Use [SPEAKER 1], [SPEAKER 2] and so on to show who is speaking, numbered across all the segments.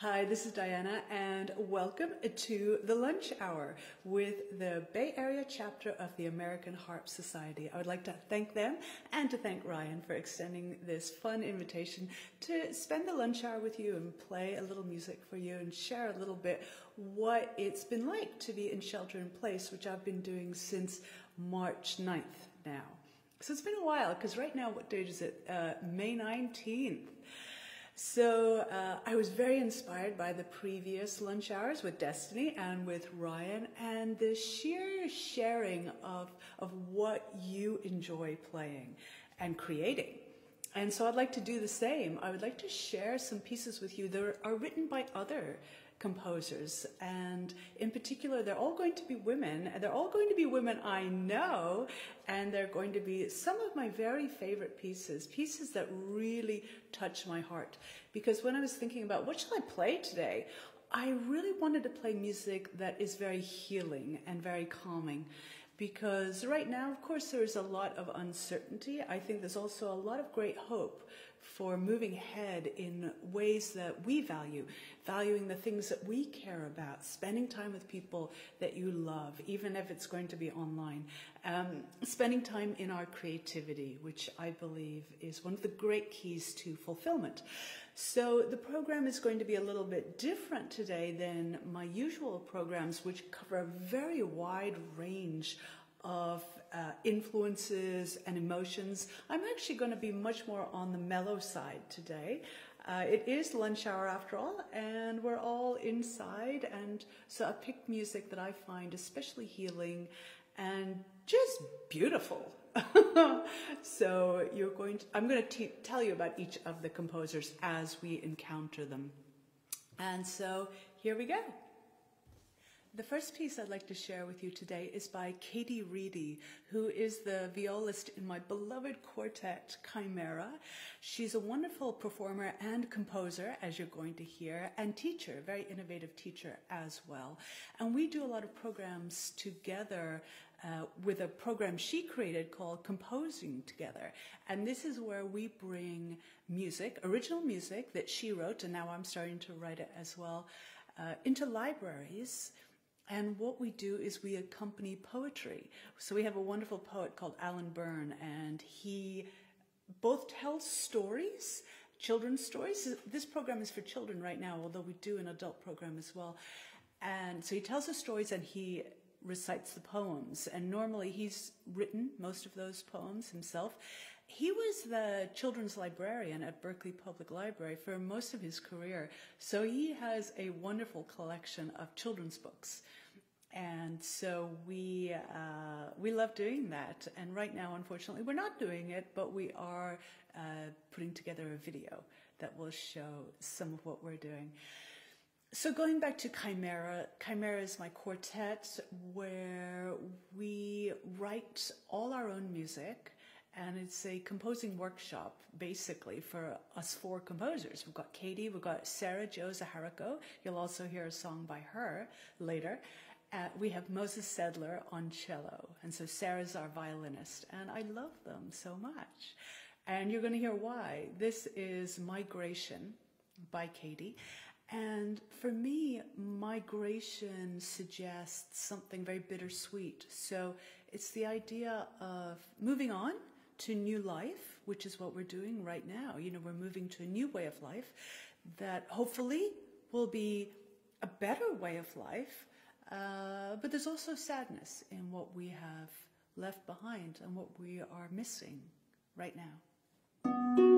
[SPEAKER 1] Hi, this is Diana, and welcome to the lunch hour with the Bay Area chapter of the American Harp Society. I would like to thank them and to thank Ryan for extending this fun invitation to spend the lunch hour with you and play a little music for you and share a little bit what it's been like to be in shelter in place, which I've been doing since March 9th now. So it's been a while because right now, what date is it? Uh, May 19th. So uh, I was very inspired by the previous lunch hours with Destiny and with Ryan and the sheer sharing of, of what you enjoy playing and creating. And so I'd like to do the same. I would like to share some pieces with you that are written by other composers. And in particular, they're all going to be women. And they're all going to be women I know. And they're going to be some of my very favorite pieces, pieces that really touch my heart. Because when I was thinking about what shall I play today, I really wanted to play music that is very healing and very calming because right now, of course, there is a lot of uncertainty. I think there's also a lot of great hope for moving ahead in ways that we value, valuing the things that we care about, spending time with people that you love, even if it's going to be online, um, spending time in our creativity, which I believe is one of the great keys to fulfillment. So the program is going to be a little bit different today than my usual programs, which cover a very wide range of uh, influences and emotions. I'm actually going to be much more on the mellow side today. Uh, it is lunch hour after all, and we're all inside, and so I picked music that I find especially healing and just beautiful. so you're going to, I'm going to tell you about each of the composers as we encounter them. And so here we go. The first piece I'd like to share with you today is by Katie Wreede, who is the violist in my beloved quartet Chimera. She's a wonderful performer and composer, as you're going to hear, and teacher, very innovative teacher as well. And we do a lot of programs together uh, with a program she created called Composing Together. And this is where we bring music, original music that she wrote, and now I'm starting to write it as well, uh, into libraries and what we do is we accompany poetry. So we have a wonderful poet called Alan Byrne, and he both tells stories, children's stories. This program is for children right now, although we do an adult program as well. And so he tells the stories and he recites the poems. And normally he's written most of those poems himself. He was the children's librarian at Berkeley Public Library for most of his career. So he has a wonderful collection of children's books. And so we uh, we love doing that. And right now, unfortunately, we're not doing it, but we are uh, putting together a video that will show some of what we're doing. So going back to Chimera, Chimera is my quartet where we write all our own music and it's a composing workshop basically for us four composers. We've got Katie, we've got Sarah Jo Zaharako. You'll also hear a song by her later. Uh, we have Moses Sedler on cello, and so Sarah's our violinist, and I love them so much. And you're going to hear why. This is Migration by Katie. And for me, migration suggests something very bittersweet. So it's the idea of moving on to new life, which is what we're doing right now. You know, we're moving to a new way of life that hopefully will be a better way of life. Uh, but there's also sadness in what we have left behind and what we are missing right now.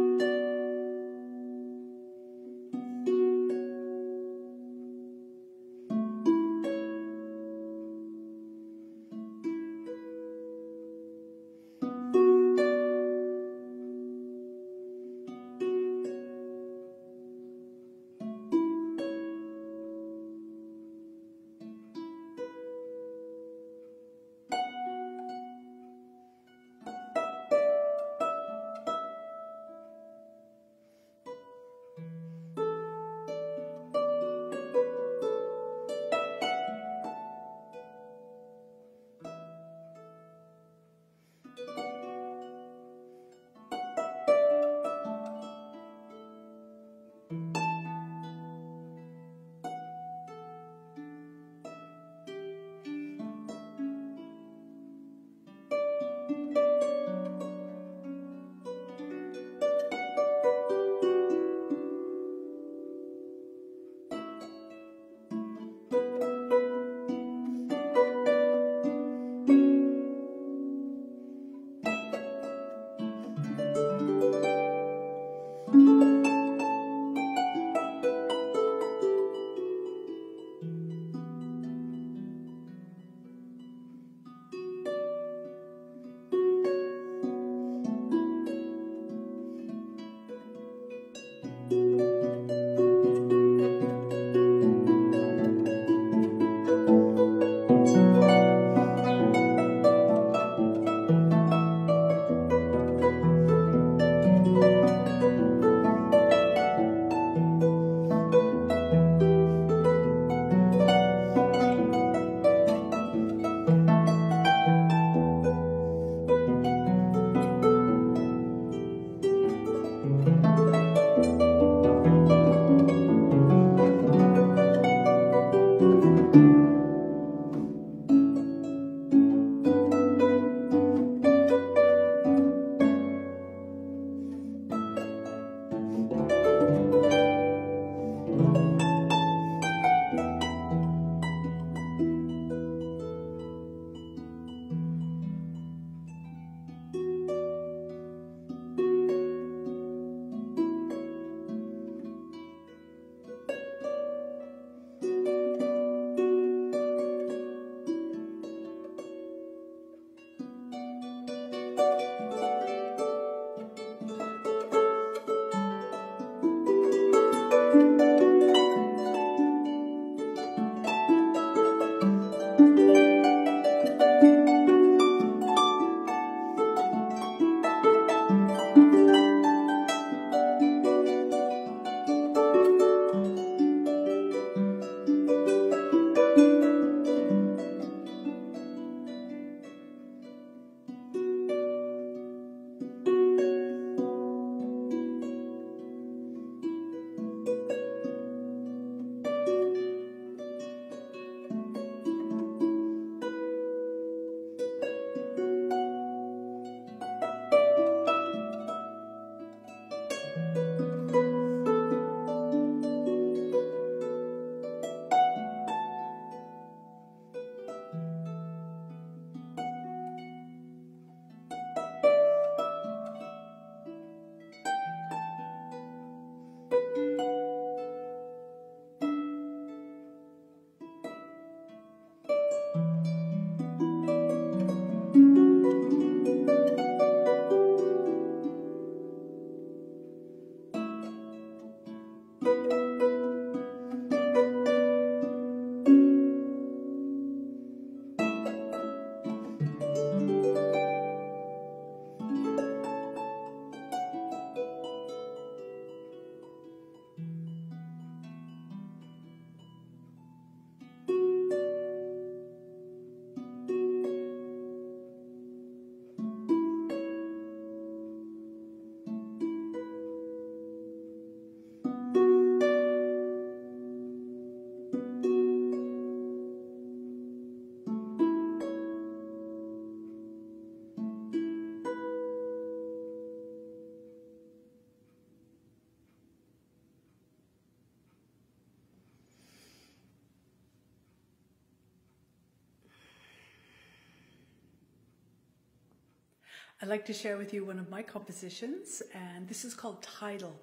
[SPEAKER 1] I'd like to share with you one of my compositions, and this is called Tidal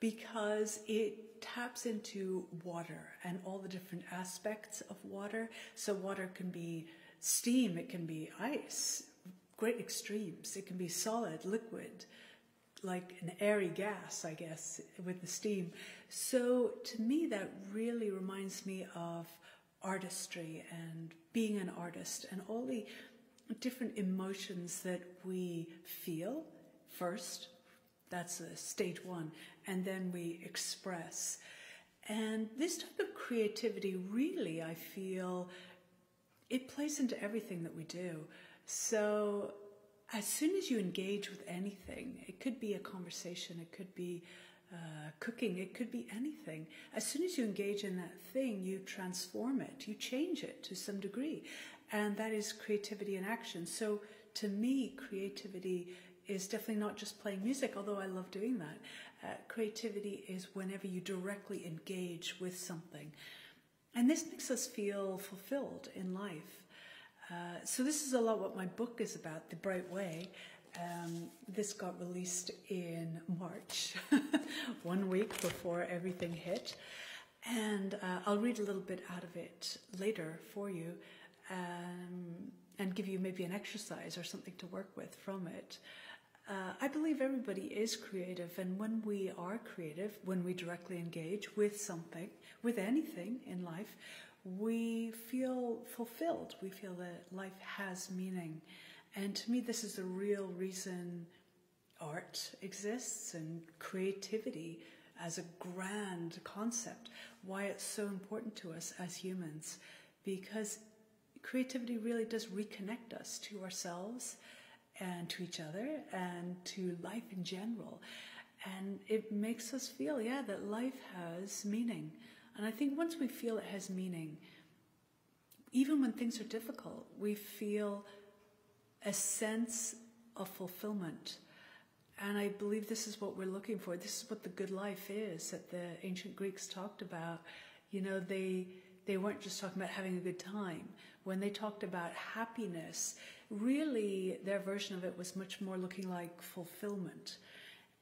[SPEAKER 1] because it taps into water and all the different aspects of water. So, water can be steam, it can be ice, great extremes, it can be solid, liquid, like an airy gas, I guess, with the steam. So, to me, that really reminds me of artistry and being an artist and all the different emotions that we feel first. That's a stage one. And then we express. And this type of creativity really, I feel, it plays into everything that we do. So as soon as you engage with anything, it could be a conversation, it could be uh, cooking, it could be anything. As soon as you engage in that thing, you transform it, you change it to some degree. And that is creativity in action. So to me, creativity is definitely not just playing music, although I love doing that. Uh, creativity is whenever you directly engage with something. And this makes us feel fulfilled in life. Uh, so, this is a lot what my book is about, The Bright Way. Um, this got released in March, one week before everything hit. And uh, I'll read a little bit out of it later for you um, and give you maybe an exercise or something to work with from it. Uh, I believe everybody is creative, and when we are creative, when we directly engage with something, with anything in life, we feel fulfilled. We feel that life has meaning. And to me, this is the real reason art exists and creativity as a grand concept, why it's so important to us as humans, because creativity really does reconnect us to ourselves and to each other and to life in general. And it makes us feel, yeah, that life has meaning. And I think once we feel it has meaning, even when things are difficult, we feel a sense of fulfillment. And I believe this is what we're looking for. This is what the good life is that the ancient Greeks talked about. You know, they they weren't just talking about having a good time. When they talked about happiness, really their version of it was much more looking like fulfillment.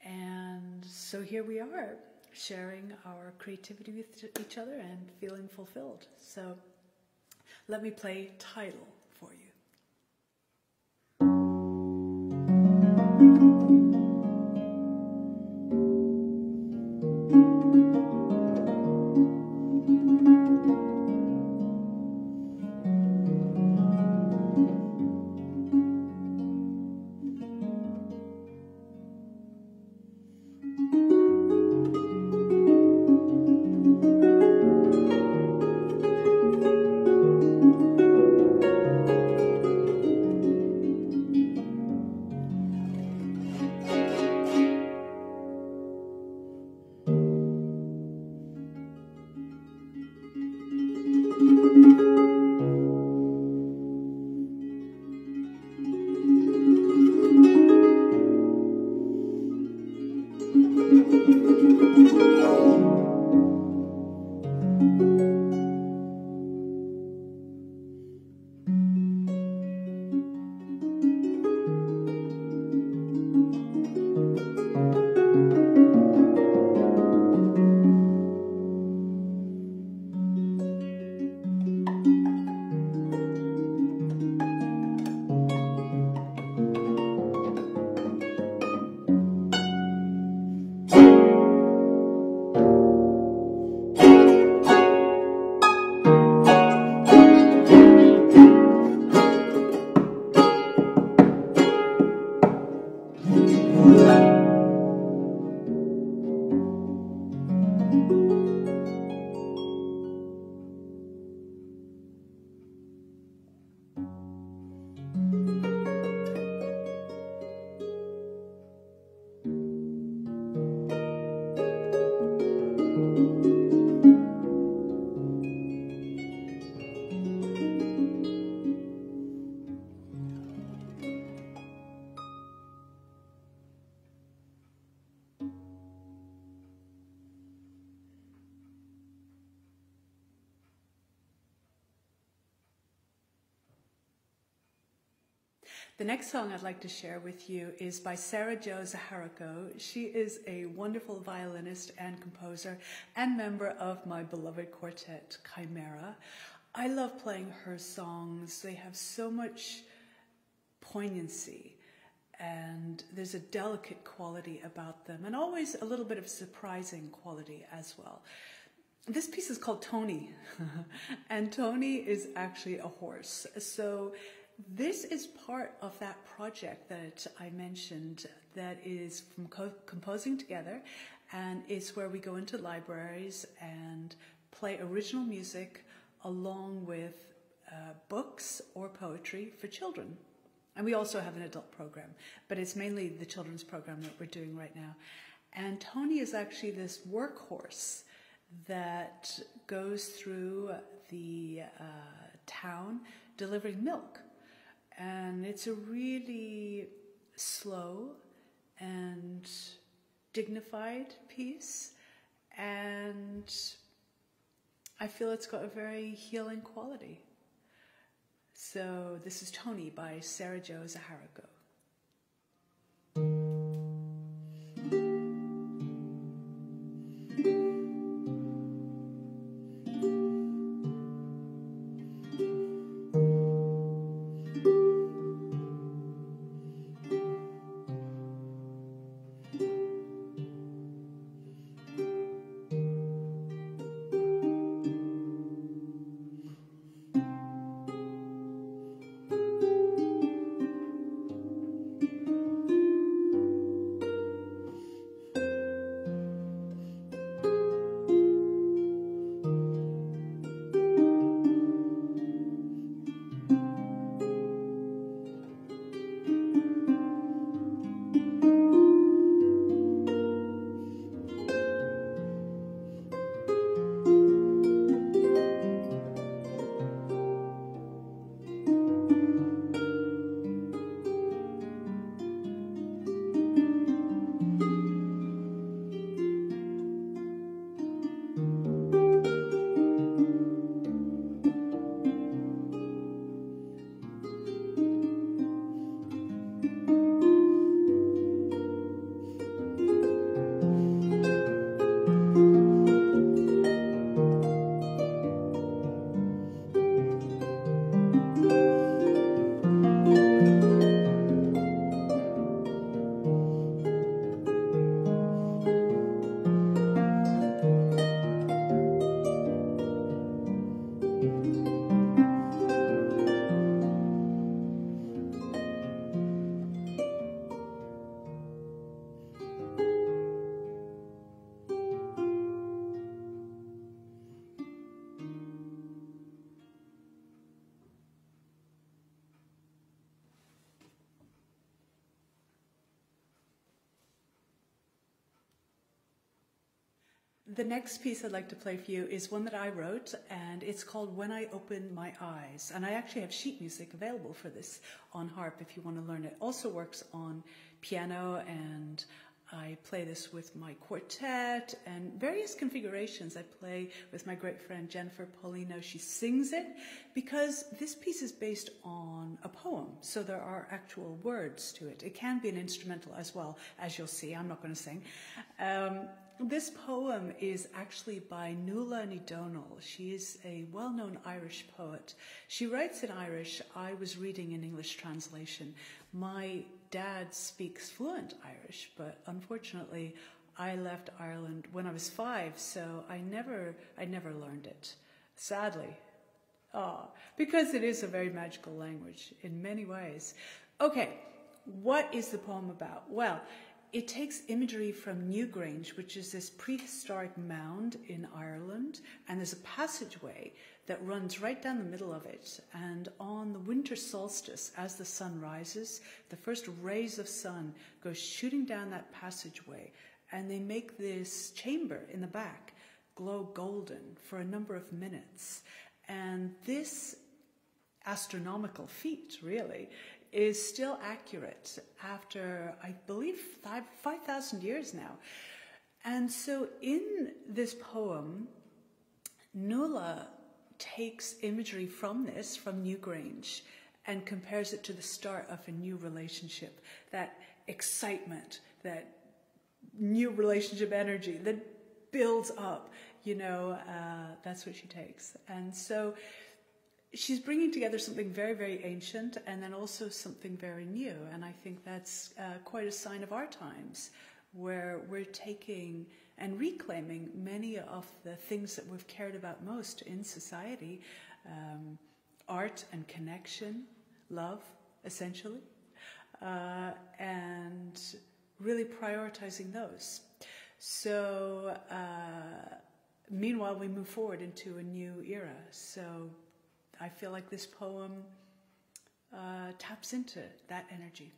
[SPEAKER 1] And so here we are, sharing our creativity with each other and feeling fulfilled. So let me play Tidal next song I'd like to share with you is by Sarah Jo Zaharako. She is a wonderful violinist and composer and member of my beloved quartet, Chimera. I love playing her songs. They have so much poignancy and there's a delicate quality about them and always a little bit of surprising quality as well. This piece is called Tony, and Tony is actually a horse. So this is part of that project that I mentioned that is from co- composing together and it's where we go into libraries and play original music along with uh, books or poetry for children. And we also have an adult program, but it's mainly the children's program that we're doing right now. And Tony is actually this workhorse that goes through the uh, town delivering milk and it's a really slow and dignified piece. And I feel it's got a very healing quality. So this is Tony by Sarah Jo Zaharako. The next piece I'd like to play for you is one that I wrote, and it's called When I Open My Eyes. And I actually have sheet music available for this on harp if you want to learn it. Also works on piano, and I play this with my quartet and various configurations. I play with my great friend Jennifer Paulino. She sings it because this piece is based on a poem, so there are actual words to it. It can be an instrumental as well, as you'll see. I'm not going to sing. Um, this poem is actually by Nuala Ní Dhomhnaill. She is a well-known Irish poet. She writes in Irish. I was reading an English translation. My dad speaks fluent Irish, but unfortunately, I left Ireland when I was five, so I never, I never learned it. Sadly, ah, because it is a very magical language in many ways. Okay, what is the poem about? Well, it takes imagery from Newgrange, which is this prehistoric mound in Ireland, and there's a passageway that runs right down the middle of it. And on the winter solstice, as the sun rises, the first rays of sun go shooting down that passageway, and they make this chamber in the back glow golden for a number of minutes. And this astronomical feat, really, is still accurate after, I believe, 5,000 years now. And so in this poem, Nuala takes imagery from this, from Newgrange, and compares it to the start of a new relationship. That excitement, that new relationship energy that builds up, you know, uh, that's what she takes. And so she's bringing together something very, very ancient and then also something very new. And I think that's uh, quite a sign of our times where we're taking and reclaiming many of the things that we've cared about most in society um, art and connection, love, essentially, uh, and really prioritizing those. So, uh, meanwhile, we move forward into a new era. So, I feel like this poem uh, taps into that energy.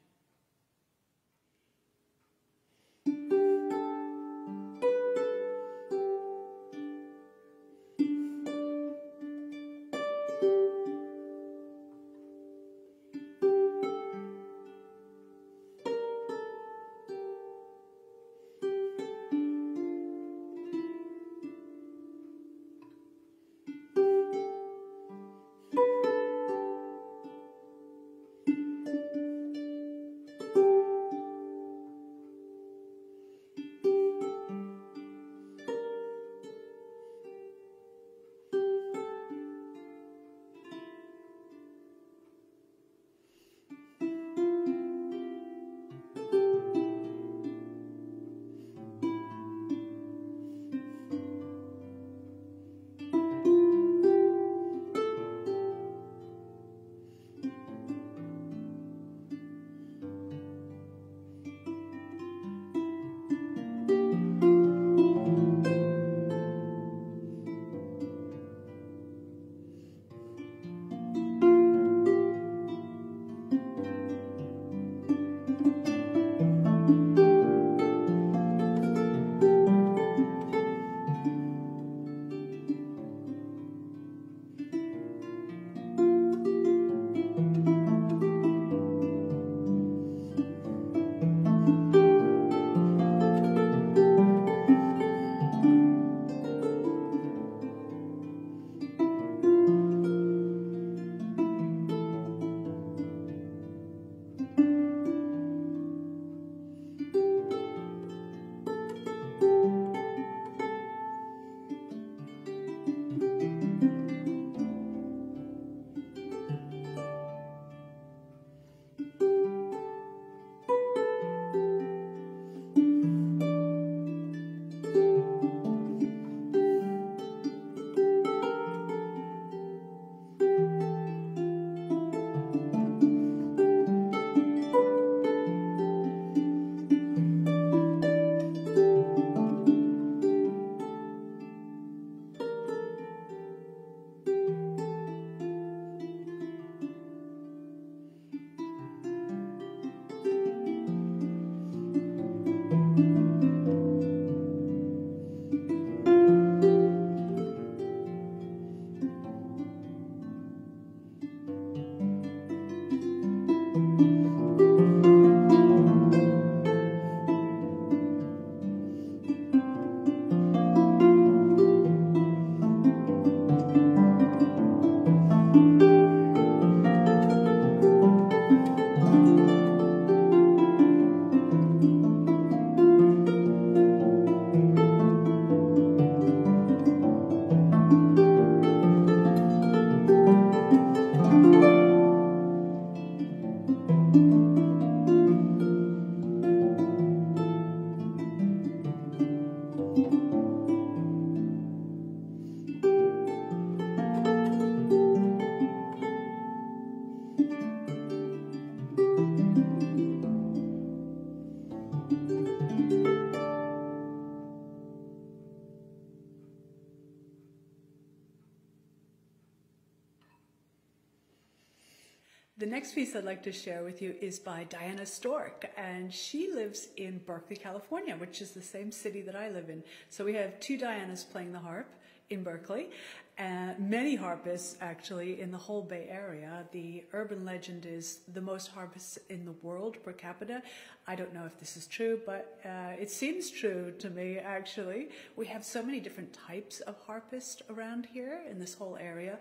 [SPEAKER 1] Piece I'd like to share with you is by Diana Stork, and she lives in Berkeley, California, which is the same city that I live in. So we have two Dianas playing the harp in Berkeley, and many harpists actually in the whole Bay Area. The urban legend is the most harpists in the world per capita. I don't know if this is true, but uh, it seems true to me actually. We have so many different types of harpists around here in this whole area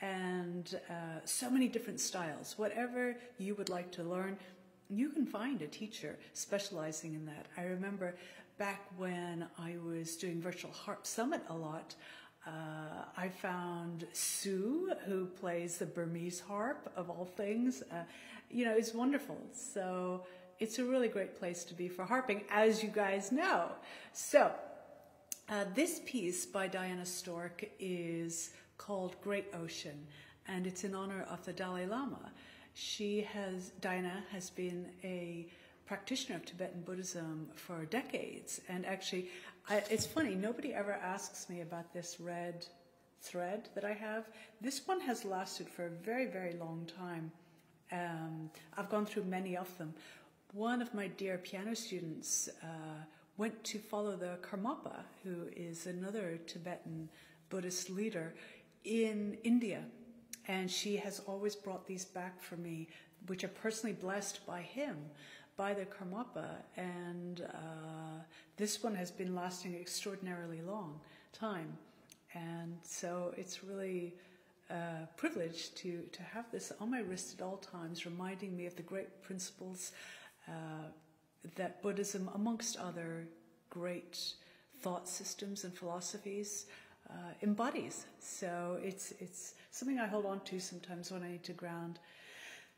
[SPEAKER 1] and uh, so many different styles. Whatever you would like to learn, you can find a teacher specializing in that. I remember back when I was doing Virtual Harp Summit a lot, uh, I found Sue, who plays the Burmese harp of all things. Uh, you know, it's wonderful. So it's a really great place to be for harping, as you guys know. So uh, this piece by Diana Stork is called Great Ocean, and it's in honor of the Dalai Lama. She has, Diana has been a practitioner of Tibetan Buddhism for decades, and actually, I, it's funny, nobody ever asks me about this red thread that I have. This one has lasted for a very, very long time. Um, I've gone through many of them. One of my dear piano students uh, went to follow the Karmapa, who is another Tibetan Buddhist leader in India. And she has always brought these back for me, which are personally blessed by him, by the Karmapa. And uh, this one has been lasting extraordinarily long time. And so it's really a privilege to, to have this on my wrist at all times, reminding me of the great principles uh, that Buddhism, amongst other great thought systems and philosophies, uh, embodies. So it's it's something I hold on to sometimes when I need to ground,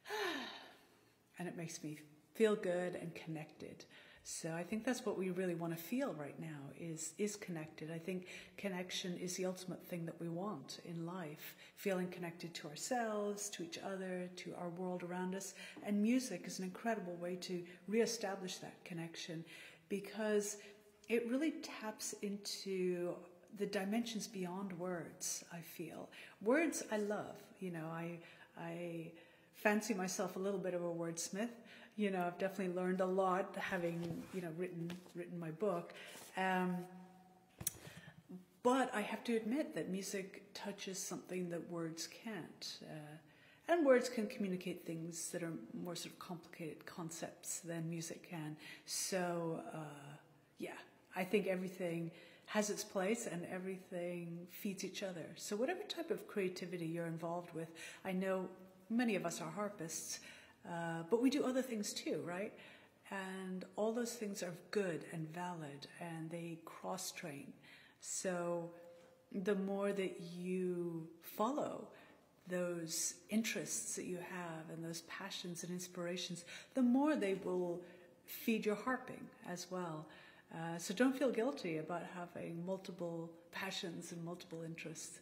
[SPEAKER 1] and it makes me feel good and connected. So I think that's what we really want to feel right now is is connected. I think connection is the ultimate thing that we want in life, feeling connected to ourselves, to each other, to our world around us. And music is an incredible way to reestablish that connection because it really taps into the dimensions beyond words, I feel. Words I love. You know, I I fancy myself a little bit of a wordsmith you know, I've definitely learned a lot having, you know, written written my book. Um, but I have to admit that music touches something that words can't. Uh, and words can communicate things that are more sort of complicated concepts than music can. So, uh, yeah, I think everything has its place and everything feeds each other. So, whatever type of creativity you're involved with, I know many of us are harpists. Uh, but we do other things too, right? And all those things are good and valid and they cross train. So the more that you follow those interests that you have and those passions and inspirations, the more they will feed your harping as well. Uh, so don't feel guilty about having multiple passions and multiple interests.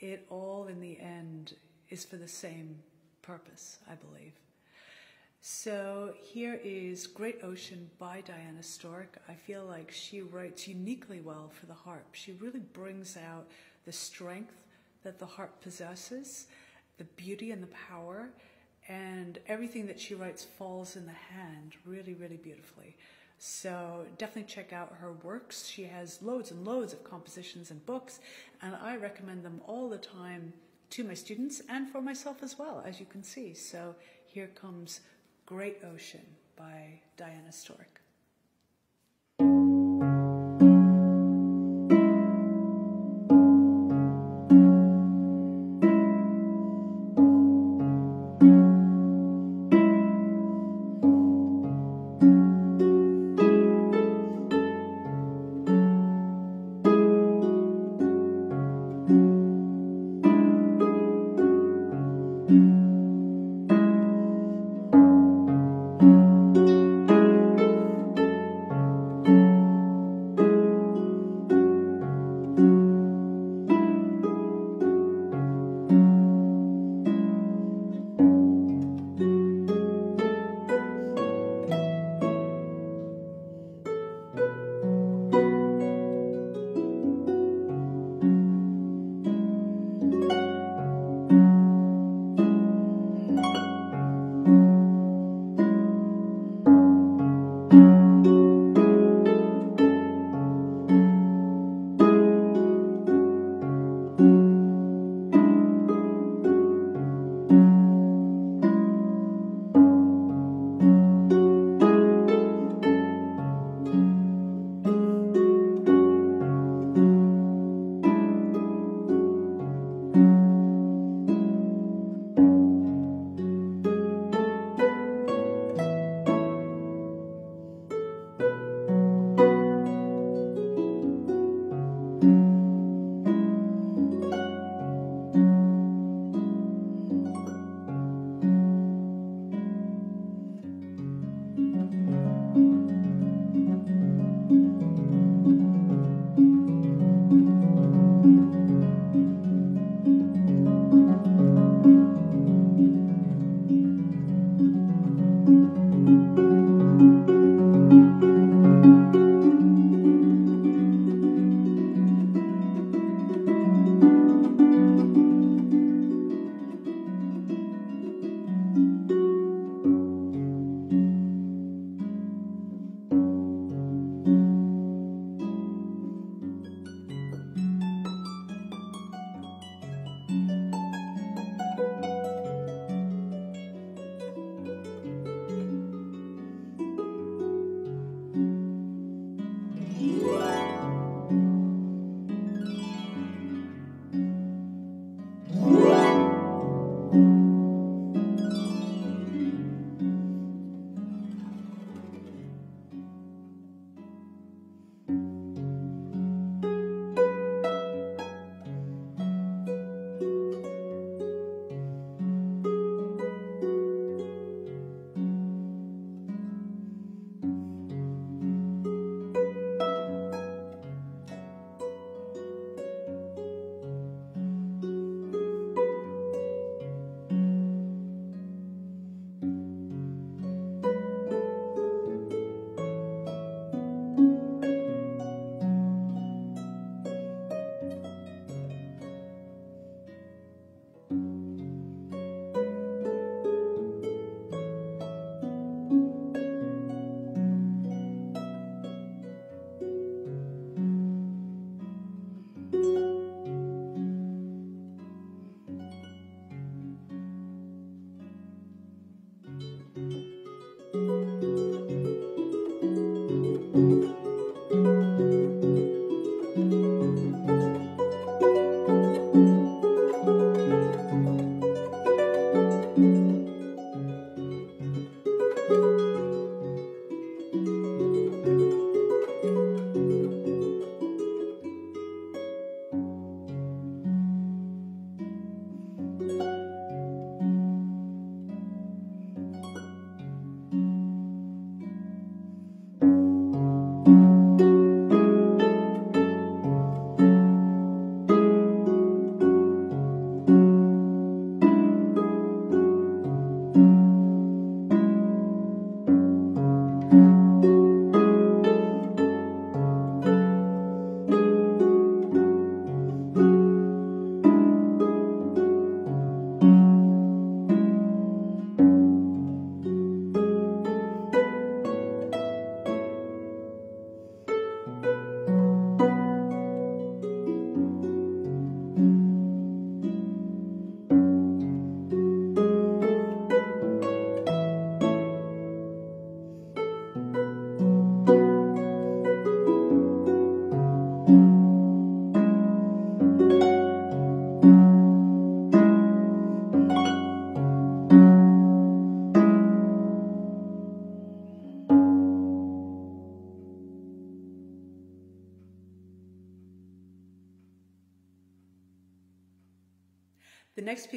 [SPEAKER 1] It all, in the end, is for the same purpose, I believe. So here is Great Ocean by Diana Stork. I feel like she writes uniquely well for the harp. She really brings out the strength that the harp possesses, the beauty and the power, and everything that she writes falls in the hand really, really beautifully. So definitely check out her works. She has loads and loads of compositions and books, and I recommend them all the time to my students and for myself as well, as you can see. So here comes Great Ocean by Diana Stork.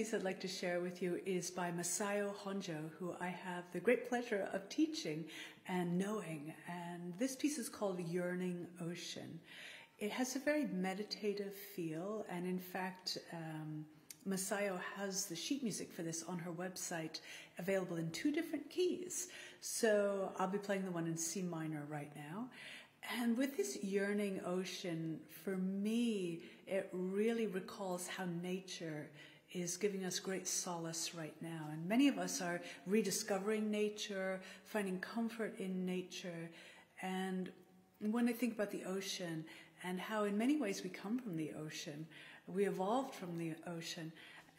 [SPEAKER 1] Piece I'd like to share with you is by Masayo Honjo, who I have the great pleasure of teaching and knowing. And this piece is called Yearning Ocean. It has a very meditative feel, and in fact, um, Masayo has the sheet music for this on her website available in two different keys. So I'll be playing the one in C minor right now. And with this yearning ocean, for me, it really recalls how nature is giving us great solace right now. And many of us are rediscovering nature, finding comfort in nature. And when I think about the ocean and how, in many ways, we come from the ocean, we evolved from the ocean,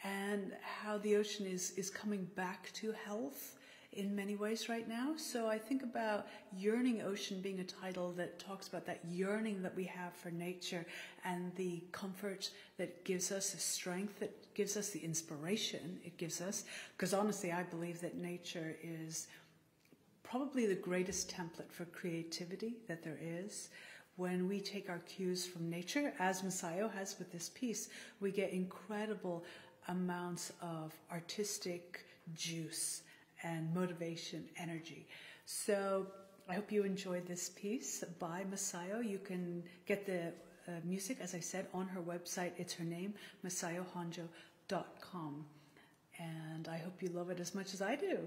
[SPEAKER 1] and how the ocean is, is coming back to health in many ways right now. So I think about Yearning Ocean being a title that talks about that yearning that we have for nature and the comfort that gives us, the strength that gives us, the inspiration it gives us. Because honestly, I believe that nature is probably the greatest template for creativity that there is. When we take our cues from nature, as Masayo has with this piece, we get incredible amounts of artistic juice and motivation, energy. So I hope you enjoyed this piece by Masayo. You can get the uh, music, as I said, on her website. It's her name, masayohonjo.com. And I hope you love it as much as I do.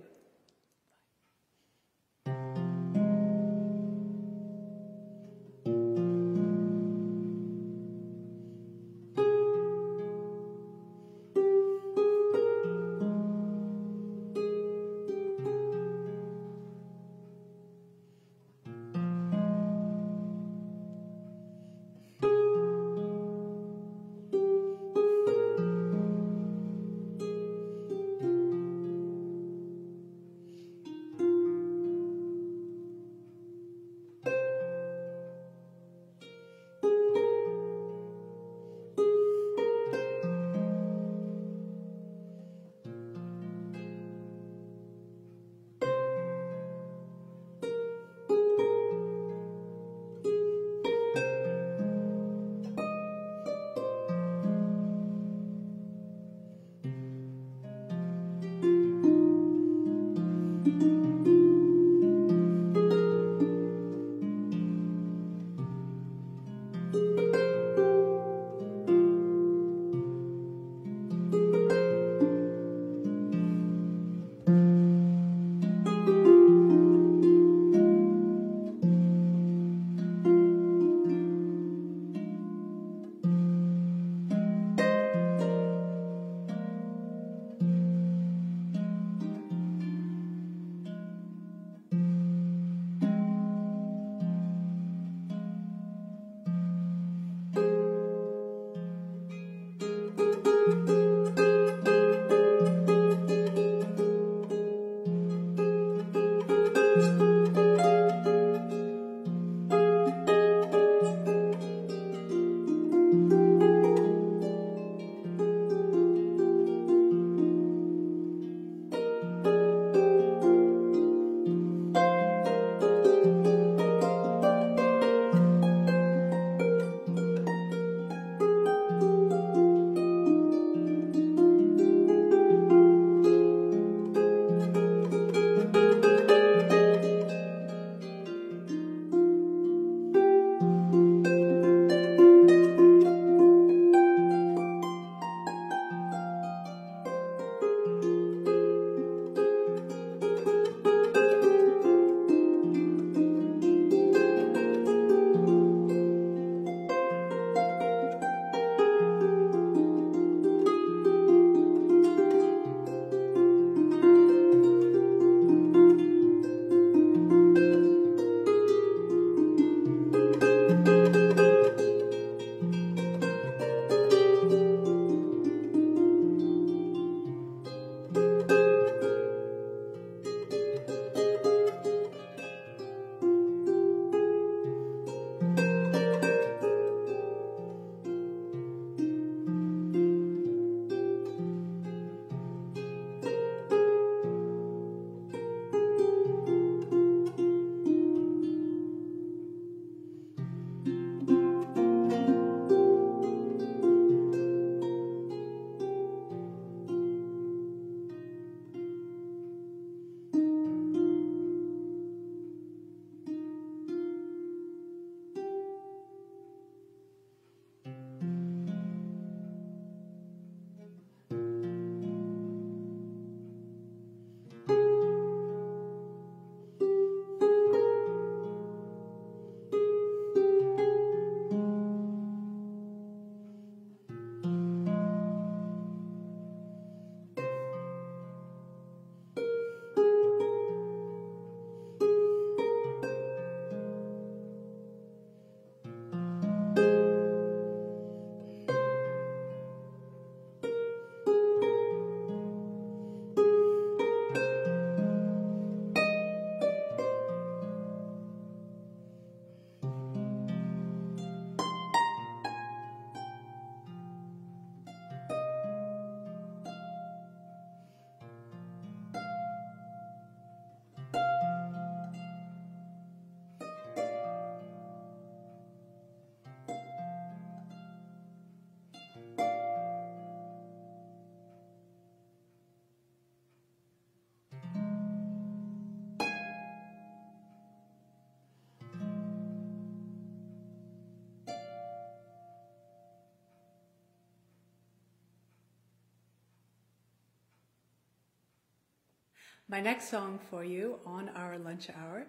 [SPEAKER 1] My next song for you on our lunch hour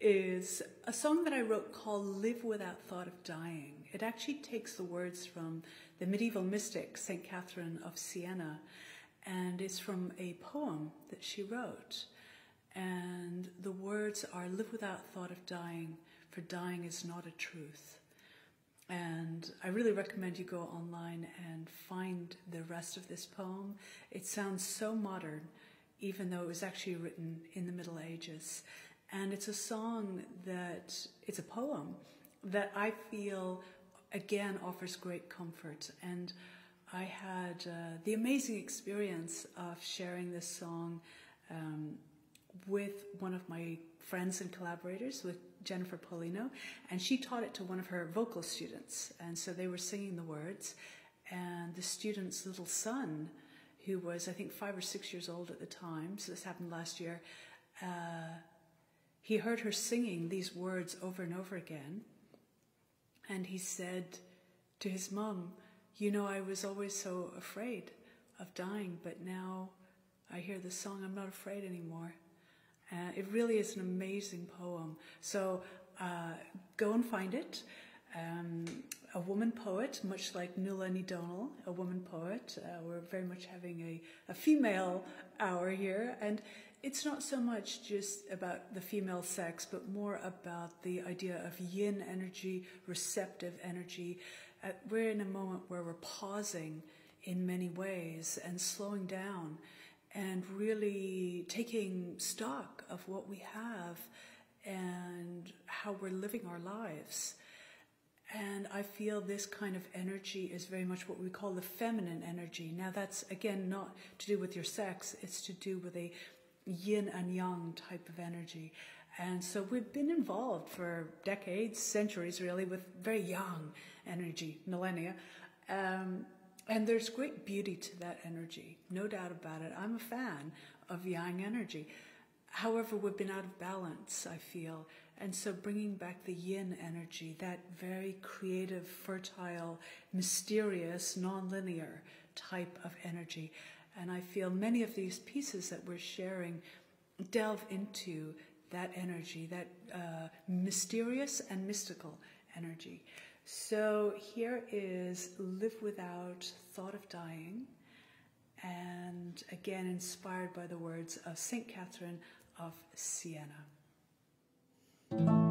[SPEAKER 1] is a song that I wrote called Live Without Thought of Dying. It actually takes the words from the medieval mystic St. Catherine of Siena, and it's from a poem that she wrote. And the words are Live without thought of dying, for dying is not a truth. And I really recommend you go online and find the rest of this poem. It sounds so modern even though it was actually written in the Middle Ages. And it's a song that, it's a poem that I feel again offers great comfort. And I had uh, the amazing experience of sharing this song um, with one of my friends and collaborators, with Jennifer Polino, and she taught it to one of her vocal students. And so they were singing the words, and the student's little son who was, I think, five or six years old at the time, so this happened last year, uh, he heard her singing these words over and over again. And he said to his mom, You know, I was always so afraid of dying, but now I hear the song, I'm not afraid anymore. Uh, it really is an amazing poem. So uh, go and find it. Um, a woman poet, much like Nuala Ní Dhomhnaill, a woman poet. Uh, we're very much having a, a female hour here. And it's not so much just about the female sex, but more about the idea of yin energy, receptive energy. Uh, we're in a moment where we're pausing in many ways and slowing down and really taking stock of what we have and how we're living our lives. And I feel this kind of energy is very much what we call the feminine energy. Now, that's again not to do with your sex, it's to do with a yin and yang type of energy. And so we've been involved for decades, centuries really, with very yang energy, millennia. Um, and there's great beauty to that energy, no doubt about it. I'm a fan of yang energy. However, we've been out of balance, I feel. And so bringing back the yin energy, that very creative, fertile, mysterious, non-linear type of energy. And I feel many of these pieces that we're sharing delve into that energy, that uh, mysterious and mystical energy. So here is Live Without Thought of Dying, and again inspired by the words of St. Catherine of Siena. Thank you.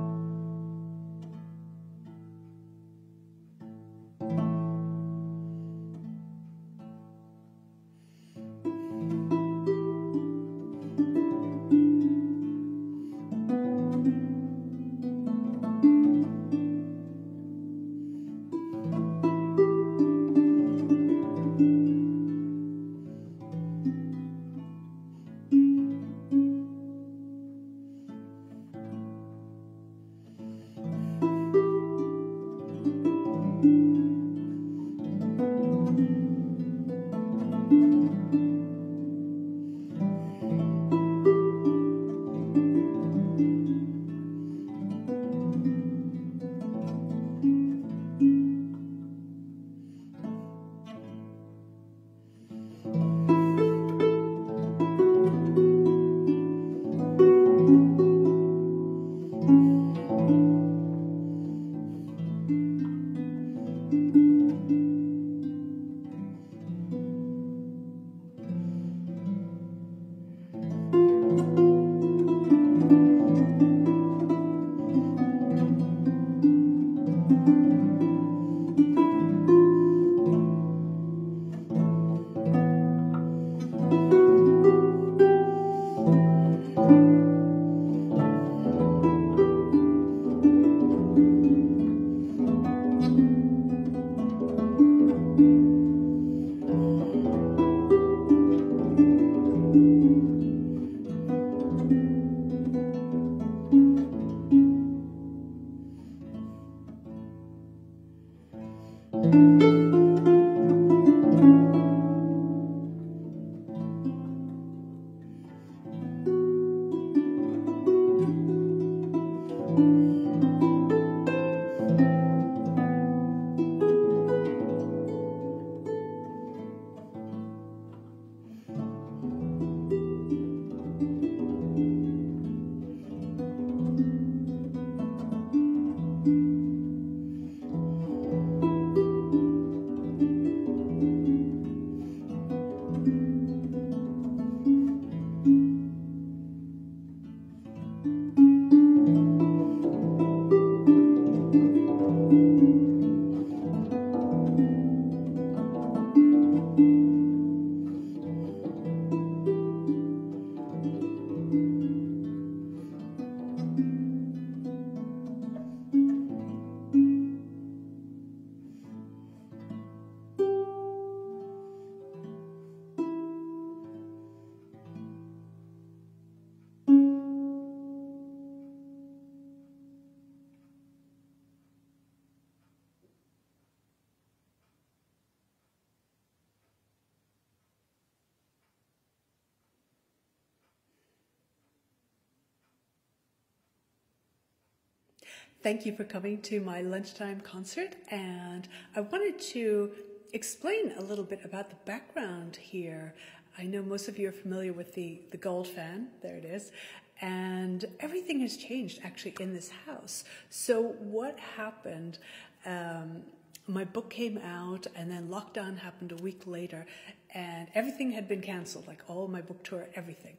[SPEAKER 1] Thank you for coming to my lunchtime concert. And I wanted to explain a little bit about the background here. I know most of you are familiar with the, the gold fan. There it is. And everything has changed actually in this house. So, what happened? Um, my book came out, and then lockdown happened a week later, and everything had been canceled like all my book tour, everything.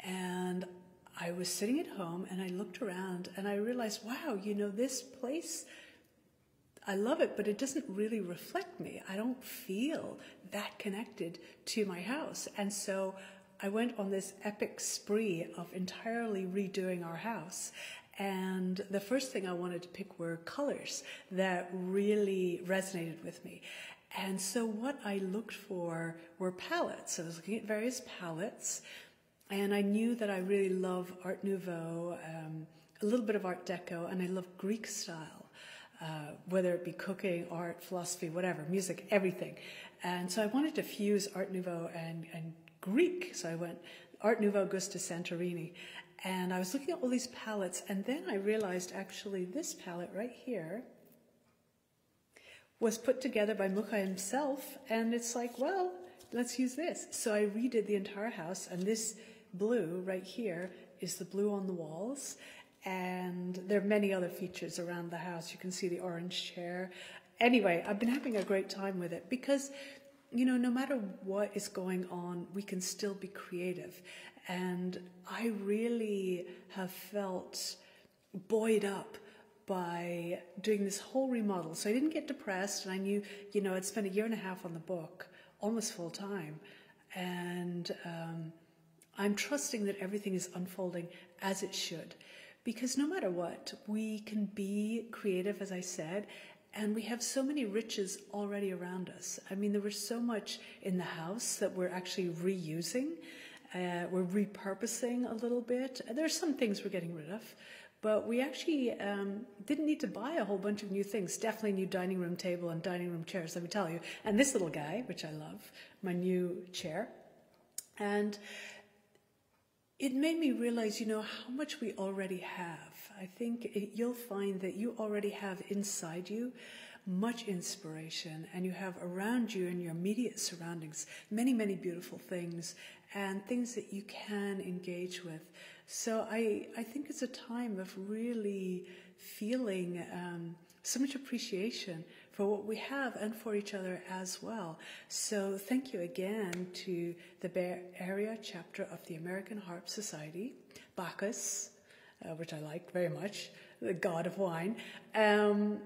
[SPEAKER 1] And I was sitting at home and I looked around and I realized, wow, you know, this place, I love it, but it doesn't really reflect me. I don't feel that connected to my house. And so I went on this epic spree of entirely redoing our house. And the first thing I wanted to pick were colors that really resonated with me. And so what I looked for were palettes. I was looking at various palettes and I knew that I really love Art Nouveau, um, a little bit of Art Deco, and I love Greek style, uh, whether it be cooking, art, philosophy, whatever, music, everything. And so I wanted to fuse Art Nouveau and, and Greek. So I went Art Nouveau goes to Santorini. And I was looking at all these palettes, and then I realized actually this palette right here was put together by Mucha himself. And it's like, well, let's use this. So I redid the entire house, and this blue right here is the blue on the walls. And there are many other features around the house. You can see the orange chair. Anyway, I've been having a great time with it because, you know, no matter what is going on, we can still be creative. And I really have felt buoyed up by doing this whole remodel. So I didn't get depressed, and I knew, you know, I'd spent a year and a half on the book, almost full time. And, um, I'm trusting that everything is unfolding as it should. Because no matter what, we can be creative, as I said, and we have so many riches already around us. I mean, there was so much in the house that we're actually reusing. Uh, we're repurposing a little bit. There's some things we're getting rid of, but we actually um, didn't need to buy a whole bunch of new things. Definitely new dining room table and dining room chairs, let me tell you. And this little guy, which I love, my new chair. And it made me realize, you know, how much we already have. I think it, you'll find that you already have inside you much inspiration and you have around you in your immediate surroundings many, many beautiful things and things that you can engage with. So I, I think it's a time of really feeling um, so much appreciation for what we have and for each other as well. So thank you again to the Bay Area chapter of the American Harp Society, Bacahs, uh, which I like very much, the god of wine, um,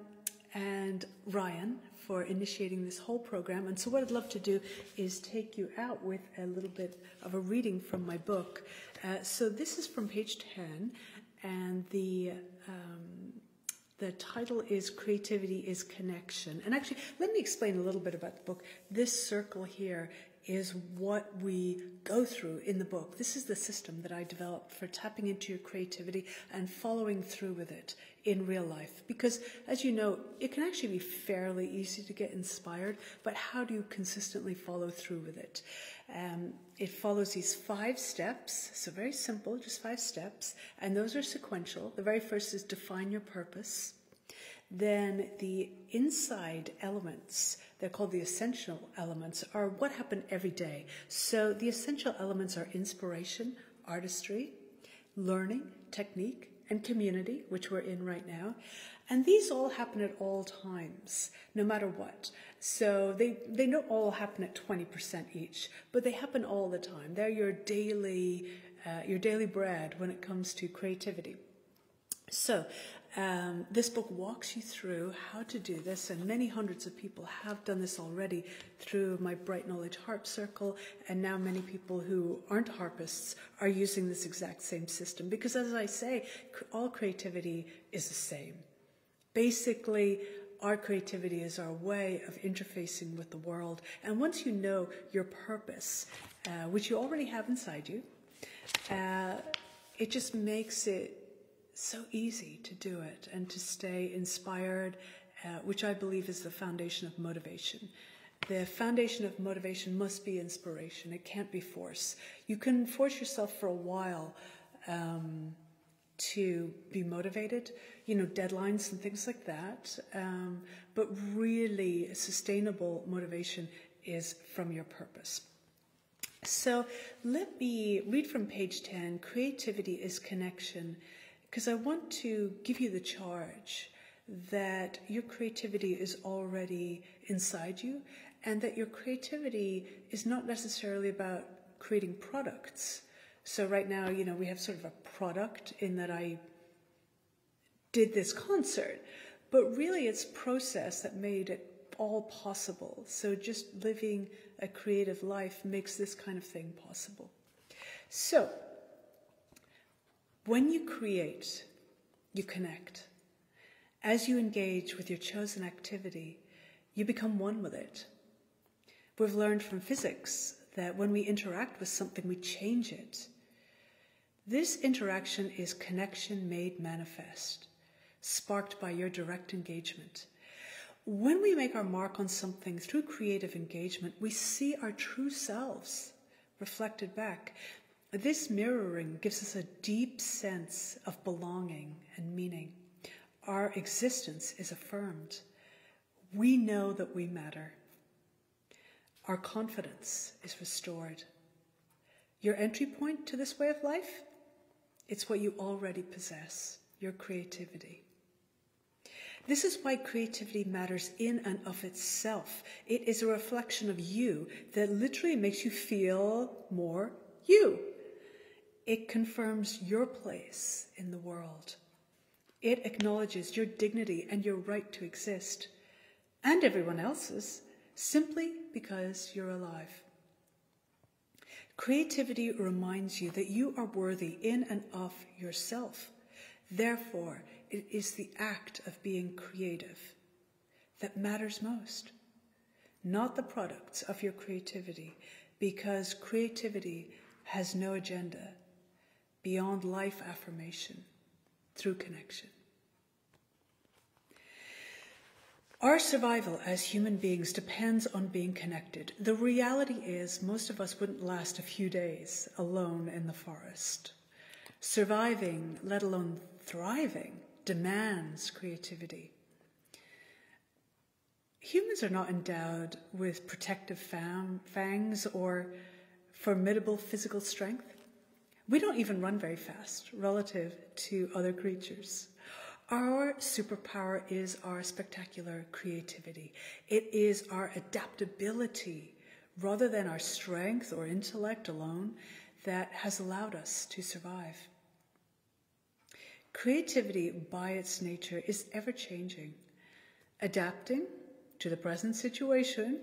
[SPEAKER 1] and Ryan for initiating this whole program. And so what I'd love to do is take you out with a little bit of a reading from my book. Uh, so this is from page 10, and the um, the title is Creativity is Connection. And actually, let me explain a little bit about the book. This circle here is what we go through in the book. This is the system that I developed for tapping into your creativity and following through with it in real life. Because, as you know, it can actually be fairly easy to get inspired, but how do you consistently follow through with it? Um, it follows these five steps, so very simple, just five steps, and those are sequential. The very first is define your purpose. Then the inside elements, they're called the essential elements, are what happen every day. So the essential elements are inspiration, artistry, learning, technique, and community, which we're in right now. And these all happen at all times, no matter what. So they, they don't all happen at 20% each, but they happen all the time. They're your daily, uh, your daily bread when it comes to creativity. So Um, this book walks you through how to do this, and many hundreds of people have done this already through my Bright Knowledge Harp Circle, and now many people who aren't harpists are using this exact same system. Because as I say, all creativity is the same. Basically, our creativity is our way of interfacing with the world. And once you know your purpose, uh, which you already have inside you, uh, it just makes it so easy to do it and to stay inspired, uh, which I believe is the foundation of motivation. The foundation of motivation must be inspiration. It can't be force. You can force yourself for a while um, to be motivated, you know, deadlines and things like that. Um, but really, sustainable motivation is from your purpose. So let me read from page 10 Creativity is connection because I want to give you the charge that your creativity is already inside you and that your creativity is not necessarily about creating products. So right now, you know, we have sort of a product in that I did this concert, but really it's process that made it all possible. So just living a creative life makes this kind of thing possible. So when you create, you connect. As you engage with your chosen activity, you become one with it. We've learned from physics that when we interact with something, we change it. This interaction is connection made manifest, sparked by your direct engagement. When we make our mark on something through creative engagement, we see our true selves reflected back. This mirroring gives us a deep sense of belonging and meaning. Our existence is affirmed. We know that we matter. Our confidence is restored. Your entry point to this way of life? It's what you already possess, your creativity. This is why creativity matters in and of itself. It is a reflection of you that literally makes you feel more you. It confirms your place in the world. It acknowledges your dignity and your right to exist, and everyone else's, simply because you're alive. Creativity reminds you that you are worthy in and of yourself. Therefore, it is the act of being creative that matters most, not the products of your creativity, because creativity has no agenda beyond life affirmation through connection. Our survival as human beings depends on being connected. The reality is, most of us wouldn't last a few days alone in the forest. Surviving, let alone thriving, demands creativity. Humans are not endowed with protective fangs or formidable physical strength. We don't even run very fast relative to other creatures. Our superpower is our spectacular creativity. It is our adaptability rather than our strength or intellect alone that has allowed us to survive. Creativity, by its nature, is ever changing, adapting to the present situation.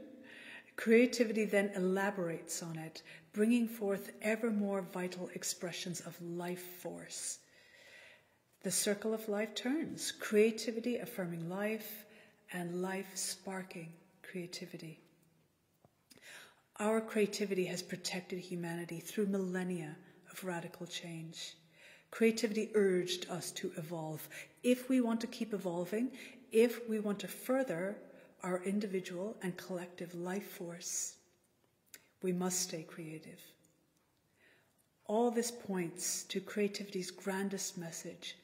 [SPEAKER 1] Creativity then elaborates on it, bringing forth ever more vital expressions of life force. The circle of life turns, creativity affirming life, and life sparking creativity. Our creativity has protected humanity through millennia of radical change. Creativity urged us to evolve. If we want to keep evolving, if we want to further our individual and collective life force, we must stay creative. All this points to creativity's grandest message.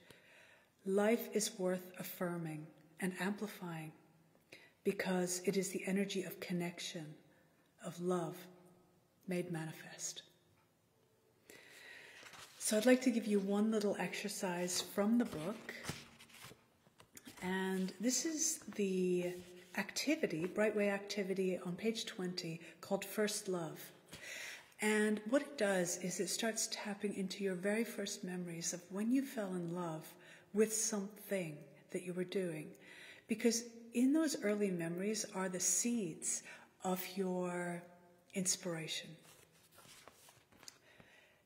[SPEAKER 1] Life is worth affirming and amplifying because it is the energy of connection, of love, made manifest. So I'd like to give you one little exercise from the book. And this is the activity, Brightway activity on page 20 called First Love. And what it does is it starts tapping into your very first memories of when you fell in love with something that you were doing. Because in those early memories are the seeds of your inspiration.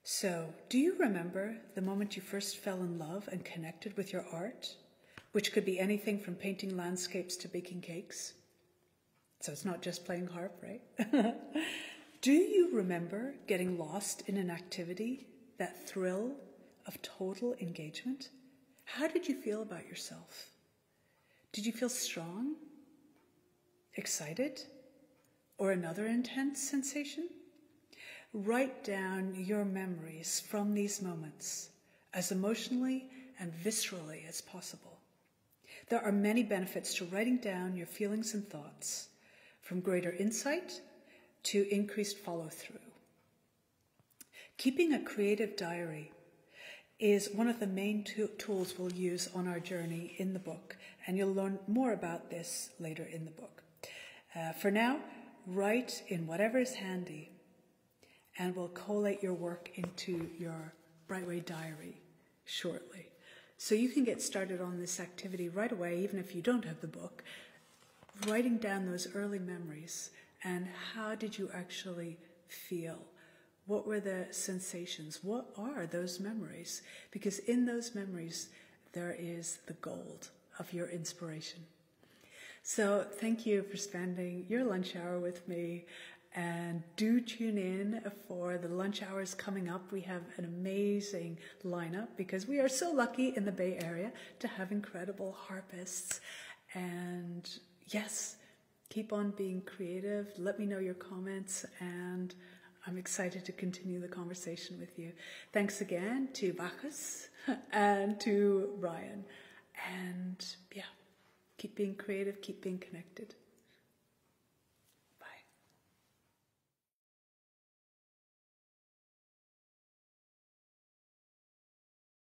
[SPEAKER 1] So, do you remember the moment you first fell in love and connected with your art, which could be anything from painting landscapes to baking cakes? So, it's not just playing harp, right? do you remember getting lost in an activity, that thrill of total engagement? How did you feel about yourself? Did you feel strong, excited, or another intense sensation? Write down your memories from these moments as emotionally and viscerally as possible. There are many benefits to writing down your feelings and thoughts, from greater insight to increased follow through. Keeping a creative diary is one of the main tools we'll use on our journey in the book, and you'll learn more about this later in the book. Uh, for now, write in whatever is handy and we'll collate your work into your Brightway diary shortly. So you can get started on this activity right away, even if you don't have the book, writing down those early memories and how did you actually feel? What were the sensations? What are those memories? Because in those memories, there is the gold of your inspiration. So thank you for spending your lunch hour with me. And do tune in for the lunch hours coming up. We have an amazing lineup because we are so lucky in the Bay Area to have incredible harpists. And yes, keep on being creative. Let me know your comments and I'm excited to continue the conversation with you. Thanks again to Bacahs and to Ryan. And yeah, keep being creative, keep being connected.